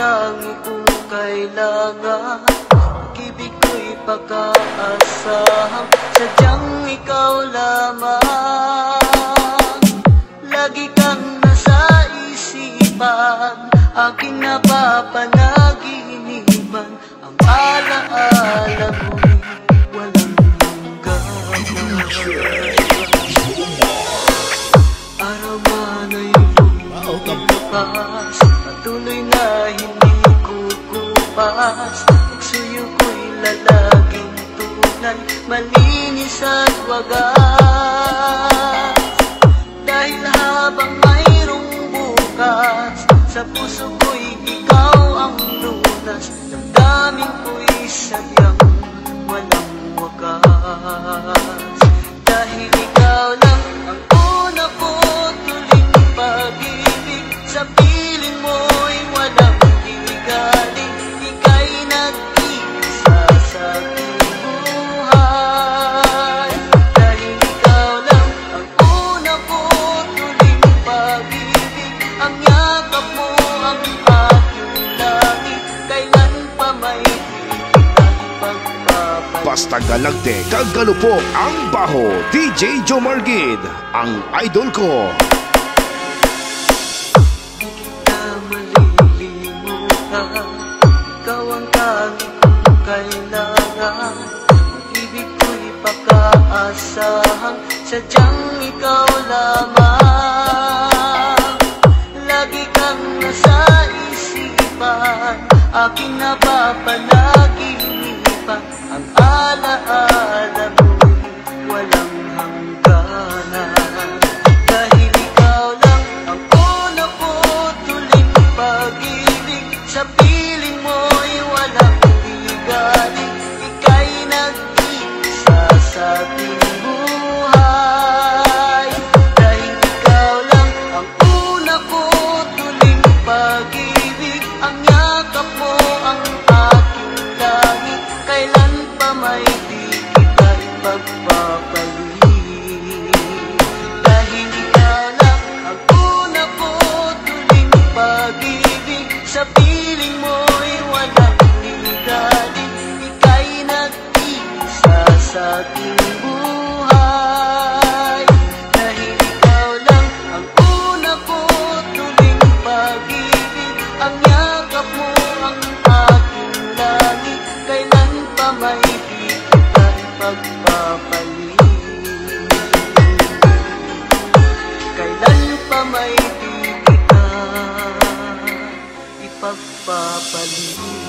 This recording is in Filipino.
tangi kong kailangan Pag-ibig ko'y pagkaasahan Sadyang ikaw lamang Lagi kang nasa isipan. Aking napapanaginipan Ang alaala mo'y walang hanggan Araw man ay lumipas Patuloy na hindi kukupas Pagsuyo ko'y lalaging tunay Malinis at wagas. Dahil habang mayroong bukas Sa puso ko'y ikaw ang lunas. Damdamin ko'y sadyang walang wakas pagpapalit Basta galagte, kagalo po ang baho. DJ Joe Margid, ang idol ko. Ikaw ang tanging kong kailangan Ibig ko'y pagkaasahan Sadyang ikaw lamang Lagi kang nasa isipan Aking napapanaginipan Ang yakap mo ang aking langit Kailan pa ipagpapalit Kailan pa may di ipagpapalit